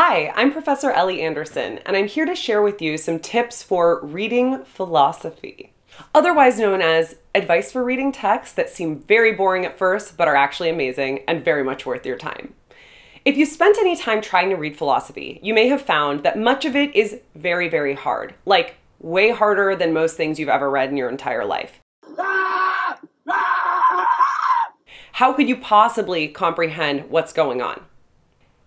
Hi, I'm Professor Ellie Anderson, and I'm here to share with you some tips for reading philosophy. Otherwise known as advice for reading texts that seem very boring at first, but are actually amazing and very much worth your time. If you spent any time trying to read philosophy, you may have found that much of it is very, very hard. Like, way harder than most things you've ever read in your entire life. How could you possibly comprehend what's going on?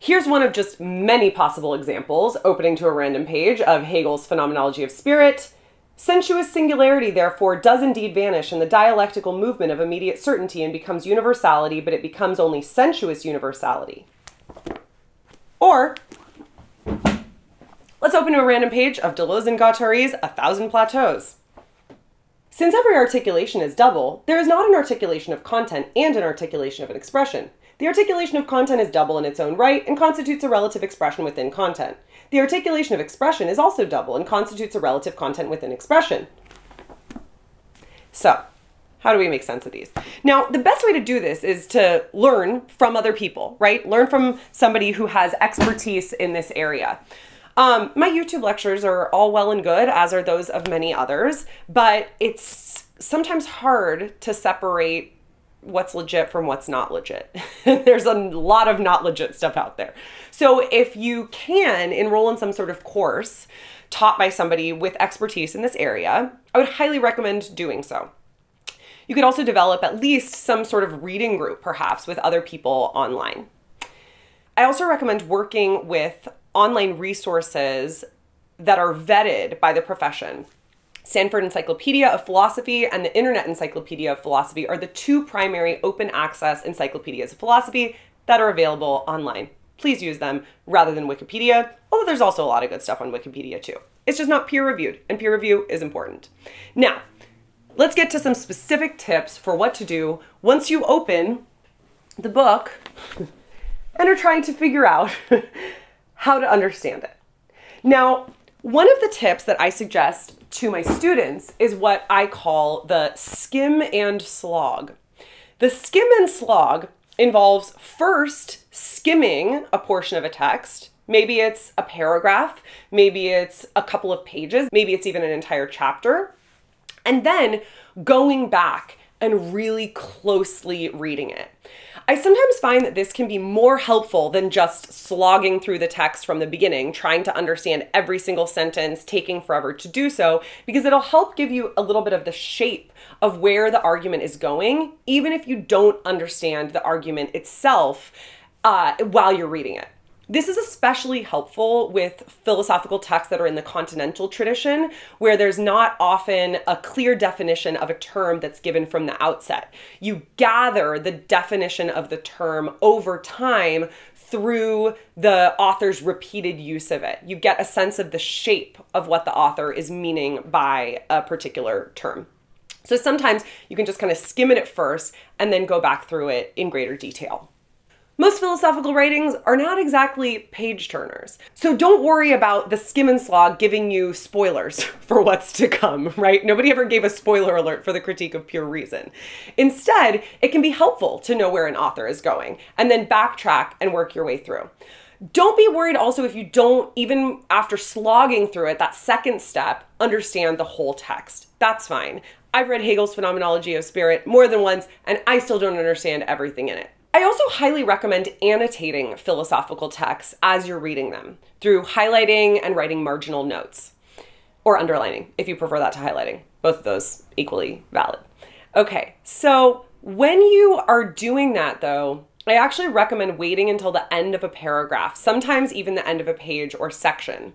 Here's one of just many possible examples, opening to a random page of Hegel's Phenomenology of Spirit. Sensuous singularity, therefore, does indeed vanish in the dialectical movement of immediate certainty and becomes universality, but it becomes only sensuous universality. Or, let's open to a random page of Deleuze and Guattari's A Thousand Plateaus. Since every articulation is double, there is not an articulation of content and an articulation of an expression. The articulation of content is double in its own right and constitutes a relative expression within content. The articulation of expression is also double and constitutes a relative content within expression. So, how do we make sense of these? Now, the best way to do this is to learn from other people, right? Learn from somebody who has expertise in this area. Um, my YouTube lectures are all well and good, as are those of many others, but it's sometimes hard to separate what's legit from what's not legit. There's a lot of not legit stuff out there. So if you can enroll in some sort of course taught by somebody with expertise in this area, I would highly recommend doing so. You could also develop at least some sort of reading group, perhaps, with other people online. I also recommend working with online resources that are vetted by the profession. Stanford Encyclopedia of Philosophy and the Internet Encyclopedia of Philosophy are the two primary open access encyclopedias of philosophy that are available online. Please use them rather than Wikipedia, although there's also a lot of good stuff on Wikipedia too. It's just not peer reviewed, and peer review is important. Now, let's get to some specific tips for what to do once you open the book and are trying to figure out how to understand it. Now, one of the tips that I suggest to my students is what I call the skim and slog. The skim and slog involves first skimming a portion of a text. Maybe it's a paragraph, maybe it's a couple of pages, maybe it's even an entire chapter, and then going back and really closely reading it. I sometimes find that this can be more helpful than just slogging through the text from the beginning, trying to understand every single sentence, taking forever to do so, because it'll help give you a little bit of the shape of where the argument is going, even if you don't understand the argument itself uh, while you're reading it. This is especially helpful with philosophical texts that are in the continental tradition, where there's not often a clear definition of a term that's given from the outset. You gather the definition of the term over time through the author's repeated use of it. You get a sense of the shape of what the author is meaning by a particular term. So sometimes you can just kind of skim it at first and then go back through it in greater detail. Most philosophical writings are not exactly page turners. So don't worry about the skim and slog giving you spoilers for what's to come, right? Nobody ever gave a spoiler alert for the critique of pure reason. Instead, it can be helpful to know where an author is going and then backtrack and work your way through. Don't be worried also if you don't, even after slogging through it, that second step, understand the whole text. That's fine. I've read Hegel's Phenomenology of Spirit more than once, and I still don't understand everything in it. I also highly recommend annotating philosophical texts as you're reading them through highlighting and writing marginal notes or underlining if you prefer that to highlighting. Both of those equally valid. Okay, so when you are doing that though, I actually recommend waiting until the end of a paragraph, sometimes even the end of a page or section.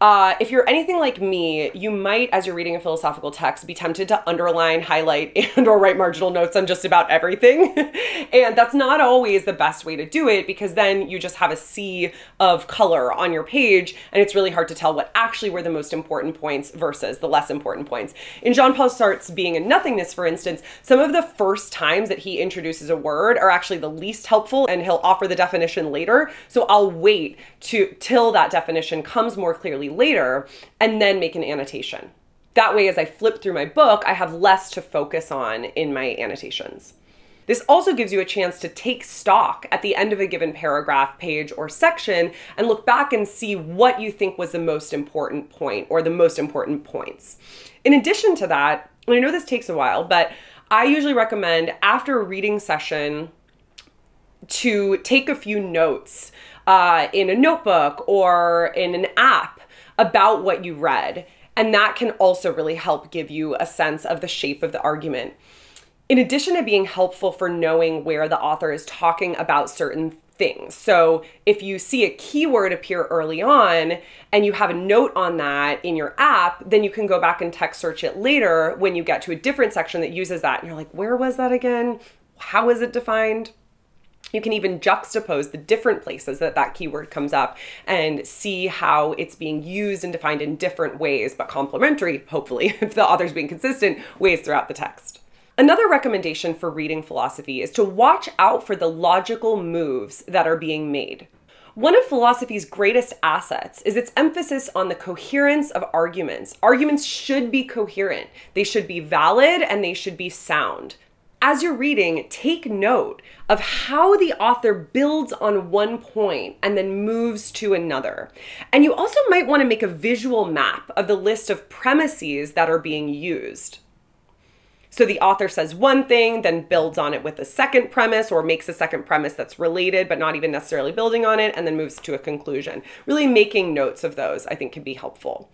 Uh, if you're anything like me, you might, as you're reading a philosophical text, be tempted to underline, highlight, and or write marginal notes on just about everything. and that's not always the best way to do it because then you just have a sea of color on your page and it's really hard to tell what actually were the most important points versus the less important points. In Jean-Paul Sartre's Being and Nothingness, for instance, some of the first times that he introduces a word are actually the least helpful and he'll offer the definition later. So I'll wait to till that definition comes more clearly later and then make an annotation. That way, as I flip through my book, I have less to focus on in my annotations. This also gives you a chance to take stock at the end of a given paragraph, page, or section and look back and see what you think was the most important point or the most important points. In addition to that, and I know this takes a while, but I usually recommend after a reading session to take a few notes uh, in a notebook or in an app about what you read. And that can also really help give you a sense of the shape of the argument. In addition to being helpful for knowing where the author is talking about certain things. So if you see a keyword appear early on and you have a note on that in your app, then you can go back and text search it later when you get to a different section that uses that. And you're like, where was that again? How is it defined? You can even juxtapose the different places that that keyword comes up and see how it's being used and defined in different ways, but complementary, hopefully, if the author's being consistent, ways throughout the text. Another recommendation for reading philosophy is to watch out for the logical moves that are being made. One of philosophy's greatest assets is its emphasis on the coherence of arguments. Arguments should be coherent, they should be valid, and they should be sound as you're reading, take note of how the author builds on one point and then moves to another. And you also might want to make a visual map of the list of premises that are being used. So the author says one thing, then builds on it with a second premise or makes a second premise that's related but not even necessarily building on it, and then moves to a conclusion. Really making notes of those, I think, can be helpful.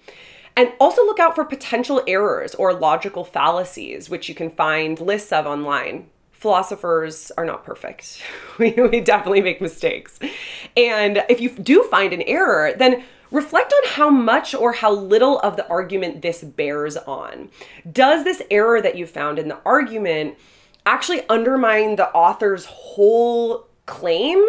And also look out for potential errors or logical fallacies, which you can find lists of online. Philosophers are not perfect. we, definitely make mistakes. And if you do find an error, then reflect on how much or how little of the argument this bears on. Does this error that you found in the argument actually undermine the author's whole claim?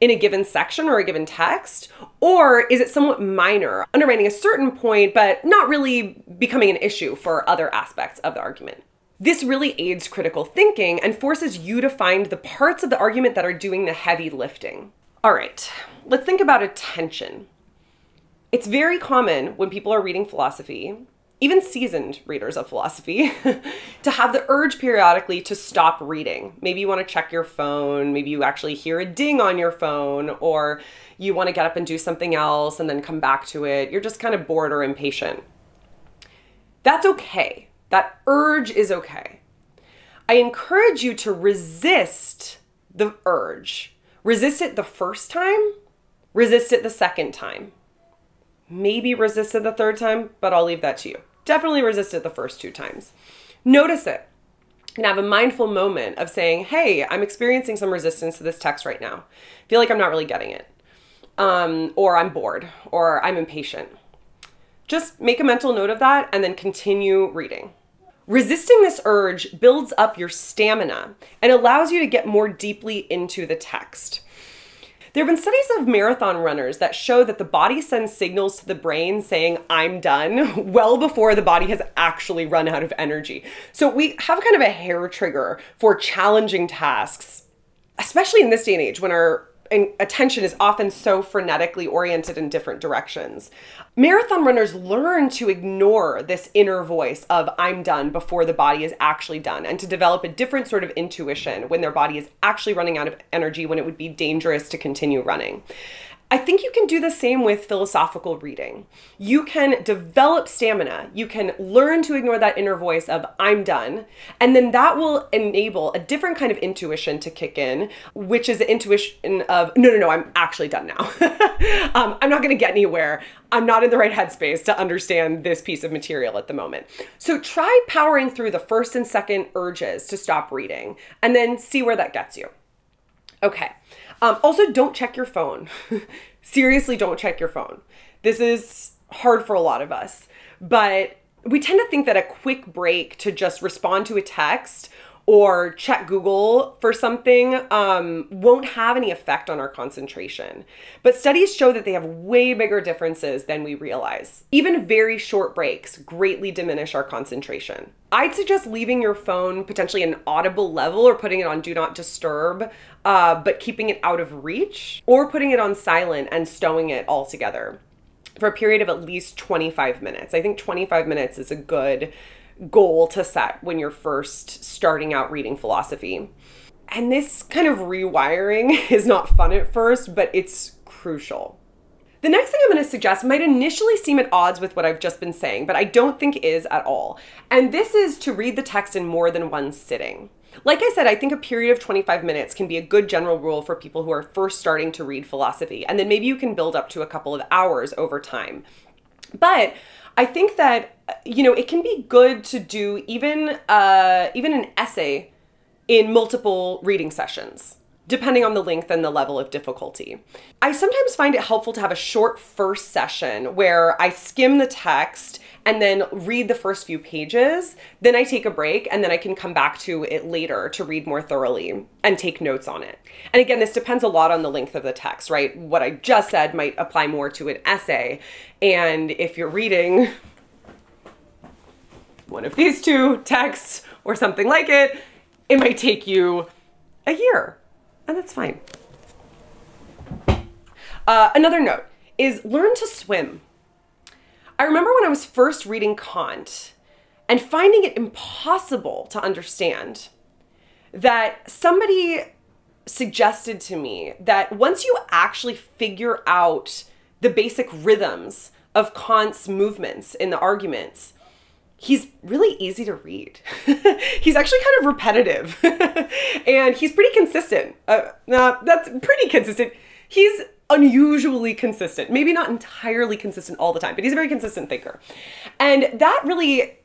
In a given section or a given text? Or is it somewhat minor, undermining a certain point, but not really becoming an issue for other aspects of the argument? This really aids critical thinking and forces you to find the parts of the argument that are doing the heavy lifting. All right, let's think about attention. It's very common when people are reading philosophy even seasoned readers of philosophy, to have the urge periodically to stop reading. Maybe you want to check your phone, maybe you actually hear a ding on your phone, or you want to get up and do something else and then come back to it. You're just kind of bored or impatient. That's okay. That urge is okay. I encourage you to resist the urge. Resist it the first time, resist it the second time. Maybe resist it the third time, but I'll leave that to you. Definitely resist it the first two times. Notice it and have a mindful moment of saying, hey, I'm experiencing some resistance to this text right now. I feel like I'm not really getting it. Um, or I'm bored, or I'm impatient. Just make a mental note of that and then continue reading. Resisting this urge builds up your stamina and allows you to get more deeply into the text. There have been studies of marathon runners that show that the body sends signals to the brain saying, I'm done, well before the body has actually run out of energy. So we have kind of a hair trigger for challenging tasks, especially in this day and age when our and attention is often so frenetically oriented in different directions. Marathon runners learn to ignore this inner voice of I'm done before the body is actually done and to develop a different sort of intuition when their body is actually running out of energy when it would be dangerous to continue running. I think you can do the same with philosophical reading. You can develop stamina. You can learn to ignore that inner voice of, I'm done. And then that will enable a different kind of intuition to kick in, which is the intuition of, no, no, no, I'm actually done now. um, I'm not going to get anywhere. I'm not in the right headspace to understand this piece of material at the moment. So try powering through the first and second urges to stop reading and then see where that gets you. Okay. Um, also, don't check your phone. Seriously, don't check your phone. This is hard for a lot of us, but we tend to think that a quick break to just respond to a text or check Google for something um, won't have any effect on our concentration. But studies show that they have way bigger differences than we realize. Even very short breaks greatly diminish our concentration. I'd suggest leaving your phone potentially an audible level or putting it on do not disturb, uh, but keeping it out of reach, or putting it on silent and stowing it altogether for a period of at least 25 minutes. I think 25 minutes is a good goal to set when you're first starting out reading philosophy. And this kind of rewiring is not fun at first, but it's crucial. The next thing I'm going to suggest might initially seem at odds with what I've just been saying, but I don't think is at all. And this is to read the text in more than one sitting. Like I said, I think a period of 25 minutes can be a good general rule for people who are first starting to read philosophy. And then maybe you can build up to a couple of hours over time. But I think that you know it can be good to do even uh, even an essay in multiple reading sessions depending on the length and the level of difficulty. I sometimes find it helpful to have a short first session where I skim the text and then read the first few pages. Then I take a break and then I can come back to it later to read more thoroughly and take notes on it. And again, this depends a lot on the length of the text, right? What I just said might apply more to an essay. And if you're reading one of these two texts or something like it, it might take you a year and that's fine. Uh, another note is learn to swim. I remember when I was first reading Kant and finding it impossible to understand that somebody suggested to me that once you actually figure out the basic rhythms of Kant's movements in the arguments, he's really easy to read. he's actually kind of repetitive and he's pretty consistent. Uh, that's pretty consistent. He's unusually consistent. Maybe not entirely consistent all the time, but he's a very consistent thinker. And that really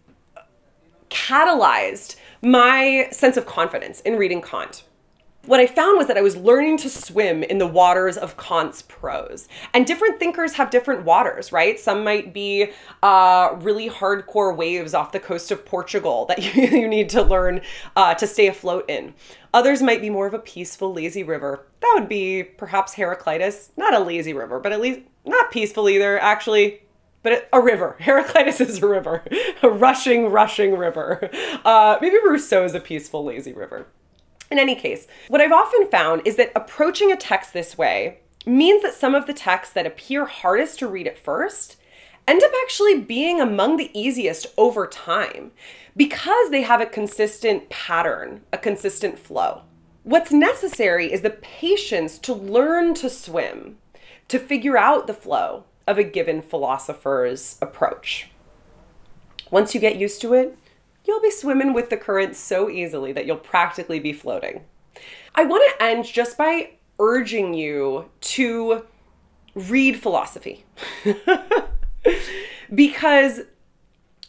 catalyzed my sense of confidence in reading Kant what I found was that I was learning to swim in the waters of Kant's prose. And different thinkers have different waters, right? Some might be uh, really hardcore waves off the coast of Portugal that you, you need to learn uh, to stay afloat in. Others might be more of a peaceful, lazy river. That would be perhaps Heraclitus. Not a lazy river, but at least not peaceful either, actually but a river. Heraclitus is a river, a rushing, rushing river. Uh, maybe Rousseau is a peaceful, lazy river. In any case, what I've often found is that approaching a text this way means that some of the texts that appear hardest to read at first end up actually being among the easiest over time because they have a consistent pattern, a consistent flow. What's necessary is the patience to learn to swim, to figure out the flow of a given philosopher's approach. Once you get used to it, you'll be swimming with the current so easily that you'll practically be floating. I want to end just by urging you to read philosophy. because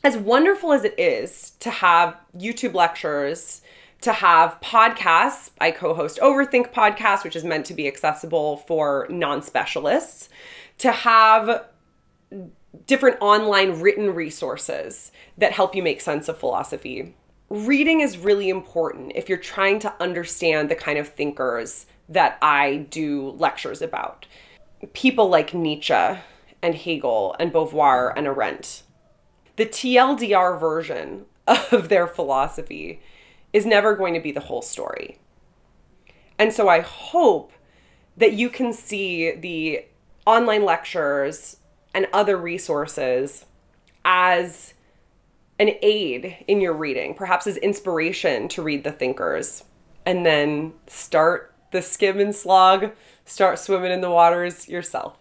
as wonderful as it is to have YouTube lectures, to have podcasts, I co host Overthink Podcast, which is meant to be accessible for non specialists, to have different online written resources that help you make sense of philosophy. Reading is really important if you're trying to understand the kind of thinkers that I do lectures about. People like Nietzsche and Hegel and Beauvoir and Arendt. The TLDR version of their philosophy is never going to be the whole story. And so I hope that you can see the online lectures and other resources as an aid in your reading, perhaps as inspiration to read the thinkers, and then start the skim and slog, start swimming in the waters yourself.